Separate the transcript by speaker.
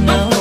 Speaker 1: know.